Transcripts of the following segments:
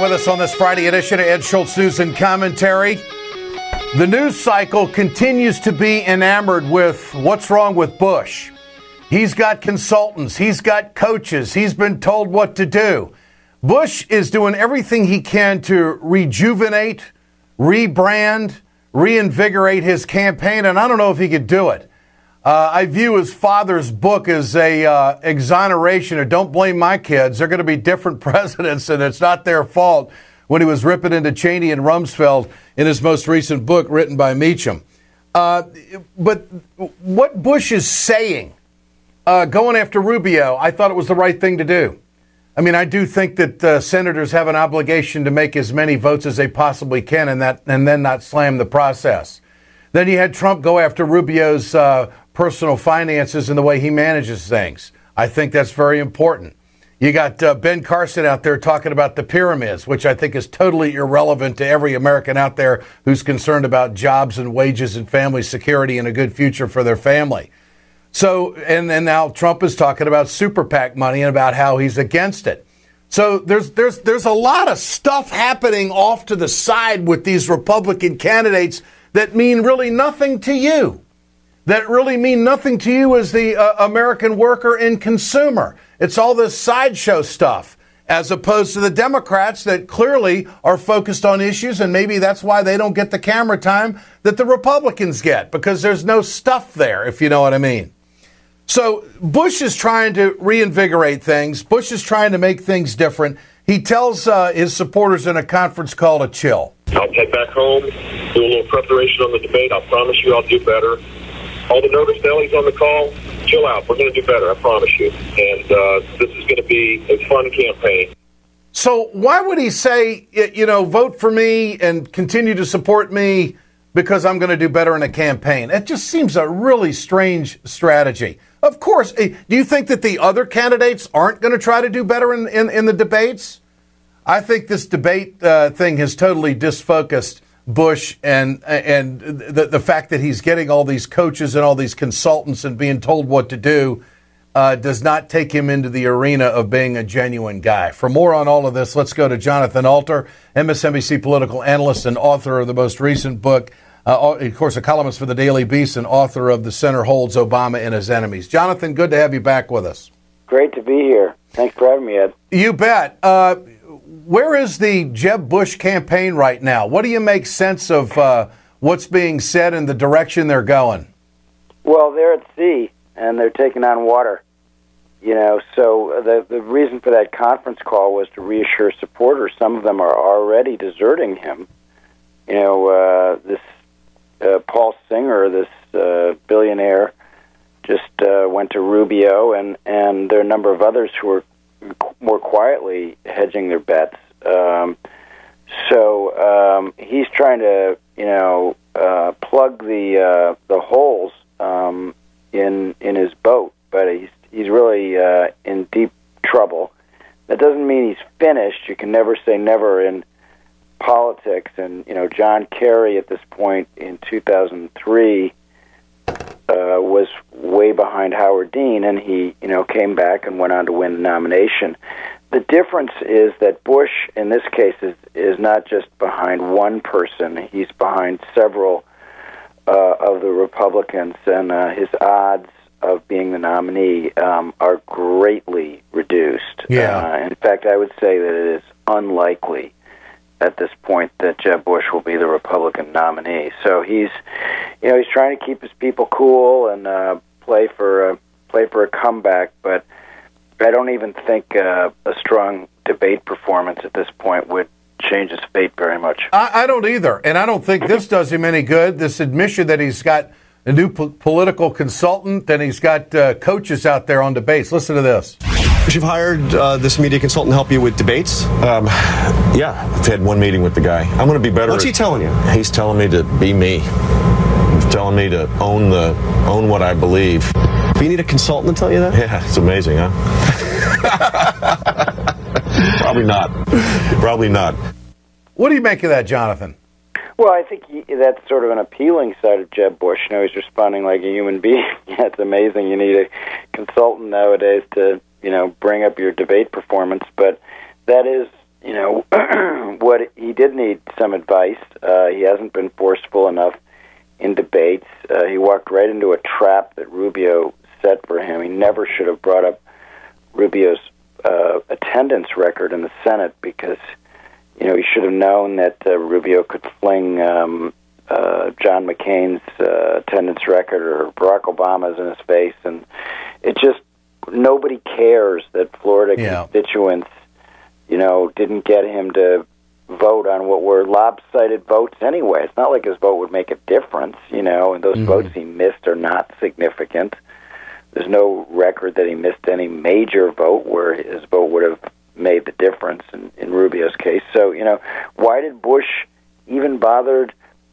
with us on this Friday edition of Ed Schultz News and Commentary. The news cycle continues to be enamored with what's wrong with Bush. He's got consultants, he's got coaches, he's been told what to do. Bush is doing everything he can to rejuvenate, rebrand, reinvigorate his campaign, and I don't know if he could do it. Uh, I view his father's book as a uh, exoneration or don't blame my kids. They're going to be different presidents, and it's not their fault. When he was ripping into Cheney and Rumsfeld in his most recent book, written by Meacham. Uh, but what Bush is saying, uh, going after Rubio, I thought it was the right thing to do. I mean, I do think that uh, senators have an obligation to make as many votes as they possibly can, and that, and then not slam the process. Then you had Trump go after Rubio's uh, personal finances and the way he manages things. I think that's very important. You got uh, Ben Carson out there talking about the pyramids, which I think is totally irrelevant to every American out there who's concerned about jobs and wages and family security and a good future for their family. So, and, and now Trump is talking about super PAC money and about how he's against it. So there's there's there's a lot of stuff happening off to the side with these Republican candidates that mean really nothing to you that really mean nothing to you as the uh, American worker and consumer. It's all this sideshow stuff, as opposed to the Democrats that clearly are focused on issues, and maybe that's why they don't get the camera time that the Republicans get, because there's no stuff there, if you know what I mean. So Bush is trying to reinvigorate things. Bush is trying to make things different. He tells uh, his supporters in a conference call to chill. I'll head back home, do a little preparation on the debate. I promise you I'll do better all the nervous Nellies on the call, chill out. We're going to do better, I promise you. And uh, this is going to be a fun campaign. So why would he say, you know, vote for me and continue to support me because I'm going to do better in a campaign? It just seems a really strange strategy. Of course, eh, do you think that the other candidates aren't going to try to do better in, in, in the debates? I think this debate uh, thing has totally disfocused Bush and and the the fact that he's getting all these coaches and all these consultants and being told what to do uh, does not take him into the arena of being a genuine guy. For more on all of this, let's go to Jonathan Alter, MSNBC political analyst and author of the most recent book. Uh, of course, a columnist for the Daily Beast and author of The Center Holds Obama and His Enemies. Jonathan, good to have you back with us. Great to be here. Thanks for having me, Ed. You bet. Uh, where is the Jeb Bush campaign right now? What do you make sense of uh, what's being said and the direction they're going? Well, they're at sea and they're taking on water. You know, so the the reason for that conference call was to reassure supporters. Some of them are already deserting him. You know, uh, this uh, Paul Singer, this uh, billionaire, just uh, went to Rubio, and and there are a number of others who are more quietly hedging their bets. Um, so um, he's trying to, you know, uh, plug the uh, the holes um, in in his boat, but he's he's really uh, in deep trouble. That doesn't mean he's finished. You can never say never in politics. And you know, John Kerry at this point in 2003 uh, was way behind Howard Dean, and he, you know, came back and went on to win the nomination. The difference is that Bush, in this case, is is not just behind one person; he's behind several uh, of the Republicans, and uh, his odds of being the nominee um, are greatly reduced. Yeah. Uh, in fact, I would say that it is unlikely at this point that Jeb Bush will be the Republican nominee. So he's, you know, he's trying to keep his people cool and uh, play for a play for a comeback. But I don't even think uh, a strong debate performance at this point would change his fate very much. I, I don't either, and I don't think this does him any good. This admission that he's got a new po- political consultant and he's got uh, coaches out there on debates. Listen to this. You've hired uh, this media consultant to help you with debates? Um, yeah, I've had one meeting with the guy. I'm going to be better. What's he telling you? He's telling me to be me. He's telling me to own the own what I believe. Do you need a consultant to tell you that? Yeah, it's amazing, huh? Probably not. Probably not. What do you make of that, Jonathan? Well, I think he, that's sort of an appealing side of Jeb Bush. You know, he's responding like a human being. yeah, it's amazing. You need a consultant nowadays to, you know, bring up your debate performance, but that is you know, what he did need some advice. Uh, he hasn't been forceful enough in debates. Uh, he walked right into a trap that Rubio set for him. He never should have brought up Rubio's uh, attendance record in the Senate because, you know, he should have known that uh, Rubio could fling um, uh, John McCain's uh, attendance record or Barack Obama's in his face, and it just nobody cares that Florida Yeah. constituents, you know, didn't get him to vote on what were lopsided votes anyway. It's not like his vote would make a difference, you know, and those votes he missed are not significant. There's no record that he missed any major vote where his vote would have made the difference in, in Rubio's case. So, you know, why did Bush even bother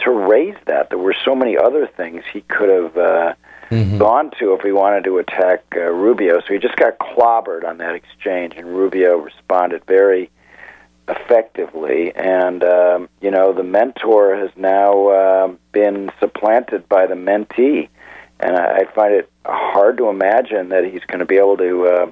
to raise that? There were so many other things he could have uh, gone to if we wanted to attack uh, Rubio. So he just got clobbered on that exchange, and Rubio responded very effectively. And um, you know, the mentor has now uh, been supplanted by the mentee, and I, I find it hard to imagine that he's going to be able to uh,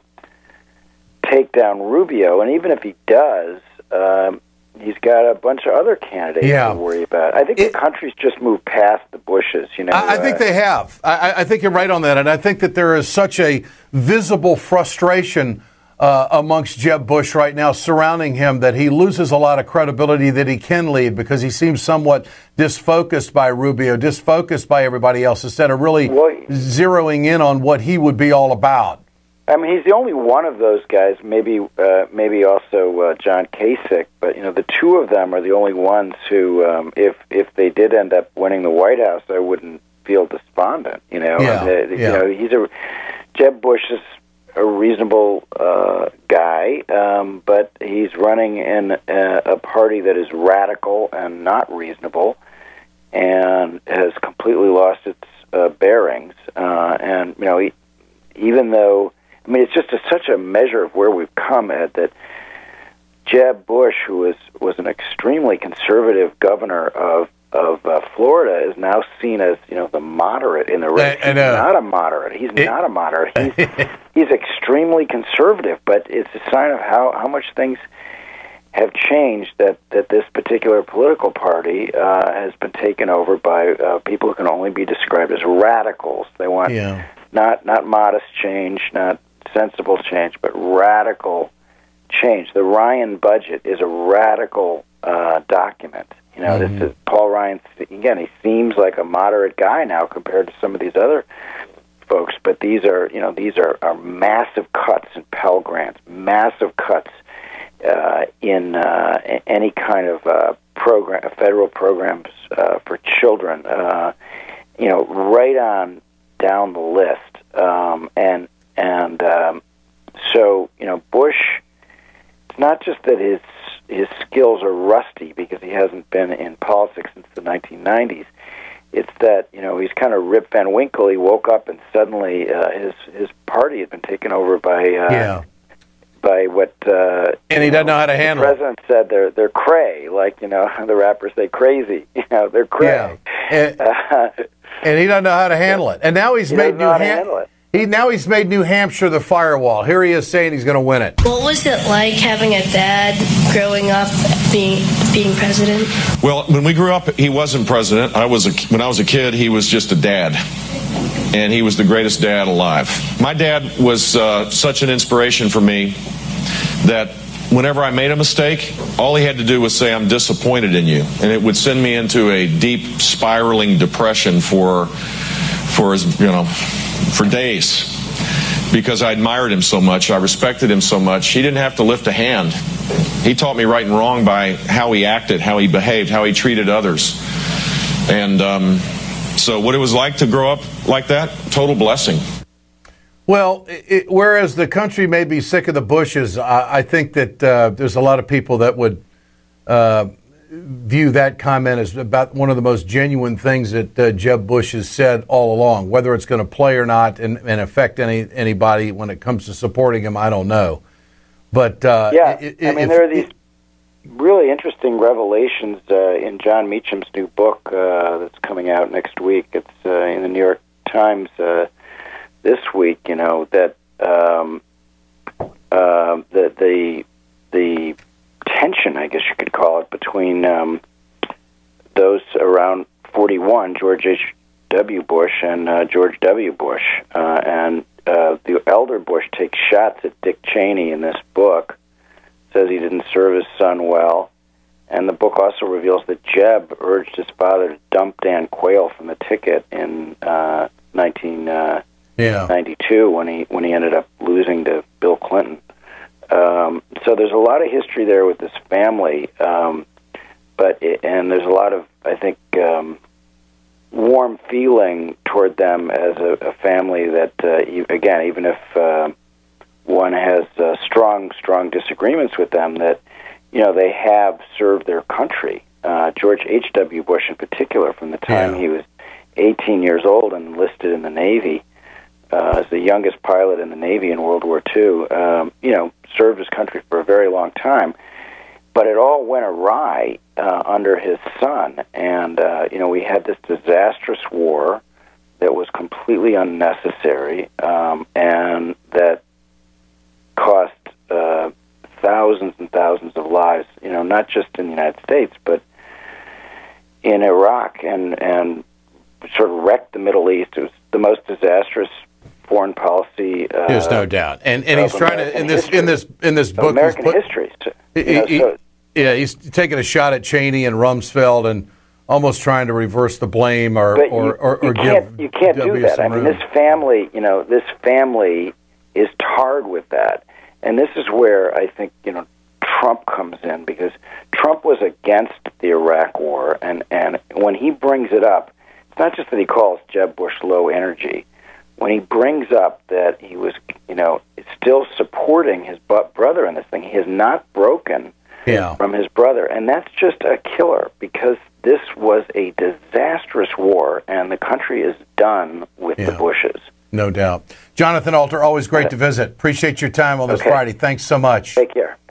take down Rubio. And even if he does. Um, He's got a bunch of other candidates Yeah. to worry about. I think It- the country's just moved past the Bushes. You know, I, I think uh, they have. I, I- I think you're right on that, and I think that there is such a visible frustration uh, amongst Jeb Bush right now surrounding him that he loses a lot of credibility that he can lead because he seems somewhat disfocused by Rubio, disfocused by everybody else instead of really Well, zeroing in on what he would be all about. I mean, he's the only one of those guys. Maybe, uh, maybe also uh, John Kasich. But you know, the two of them are the only ones who, um, if if they did end up winning the White House, I wouldn't feel despondent. You know, Yeah, uh, yeah. you know, he's a Jeb Bush is a reasonable uh, guy, um, but he's running in a, a party that is radical and not reasonable, and has completely lost its uh, bearings. Uh, and you know, he, even though I mean, it's just a, such a measure of where we've come at that Jeb Bush, who was was an extremely conservative governor of of uh, Florida, is now seen as you know the moderate in the race. I He's not a moderate. He's It- not a moderate. He's he's extremely conservative, but it's a sign of how how much things have changed that that this particular political party uh, has been taken over by uh, people who can only be described as radicals. They want Yeah. not not modest change, not sensible change, but radical change. The Ryan budget is a radical uh, document. You know, this is Paul Ryan. Again, he seems like a moderate guy now compared to some of these other folks, but these are you know these are, are massive cuts in Pell grants, massive cuts uh, in uh, any kind of uh, program, federal programs uh, for children. Uh, you know, right on down the list, um, and and um, so you know, Bush. It's not just that his his skills are rusty because he hasn't been in politics since the 1990s. It's that you know he's kind of Rip Van Winkle. He woke up and suddenly uh, his his party had been taken over by uh, Yeah. by what uh, And he doesn't know how to handle the it. president said they're they're cray, like you know the rappers say crazy. You know they're cray. And, Uh, and he doesn't know how to handle it. And now he's He made New know how to Ham- handle it. He now he's made New Hampshire the firewall. Here he is saying he's going to win it. What was it like having a dad growing up being being president? Well, when we grew up, he wasn't president. I was a, when I was a kid, he was just a dad, and he was the greatest dad alive. My dad was uh, such an inspiration for me that whenever I made a mistake, all he had to do was say, "I'm disappointed in you," and it would send me into a deep spiraling depression for for his, you know, for days. Because I admired him so much, I respected him so much. He didn't have to lift a hand. He taught me right and wrong by how he acted, how he behaved, how he treated others. And um, so, what it was like to grow up like that, total blessing. Well, it, whereas the country may be sick of the Bushes, I, I think that uh, there's a lot of people that would uh, view that comment as about one of the most genuine things that uh, Jeb Bush has said all along. Whether it's going to play or not and, and affect any anybody when it comes to supporting him, I don't know. But uh, yeah, i- mean if- there are these really interesting revelations uh, in Jon Meacham's new book uh, that's coming out next week. It's uh, in the New York Times uh, this week. You know that um, uh, the the I guess you could call it, between um, those around 41, George H. W. Bush and uh, George W. Bush, uh, and uh, the elder Bush takes shots at Dick Cheney in this book, says he didn't serve his son well, and the book also reveals that Jeb urged his father to dump Dan Quayle from the ticket in uh, 1992 Yeah. when he when he ended up losing to Bill Clinton. Um, so there's a lot of history there with this family, um, but it, and there's a lot of I think um, warm feeling toward them as a, a family that uh, again even if uh, one has uh, strong strong disagreements with them that you know they have served their country. Uh, George H. W. Bush, in particular, from the time Yeah. he was 18 years old and enlisted in the Navy uh, as the youngest pilot in the Navy in World War II, um, you know, served his country for a very long time. But it all went awry uh, under his son, and uh, you know we had this disastrous war that was completely unnecessary um, and that cost uh, thousands and thousands of lives. You know, not just in the United States, but in Iraq, and and sort of wrecked the Middle East. It was the most disastrous foreign policy. Uh, There's no doubt, and and he's trying to in American this in this in this book. American put- history. So, he- you know, he- so- yeah, he's taking a shot at Cheney and Rumsfeld and almost trying to reverse the blame or but or, you, or, or you give can't you can't do that. I mean, room. this family, you know, this family is tarred with that, and this is where I think you know Trump comes in because Trump was against the Iraq War, and and when he brings it up, it's not just that he calls Jeb Bush low energy. When he brings up that he was, you know, still supporting his brother in this thing, he has not broken yeah. from his brother. And that's just a killer because this was a disastrous war, and the country is done with the Bushes. No doubt. Jonathan Alter, always great to visit. Appreciate your time on this Okay. Friday. Thanks so much. Take care.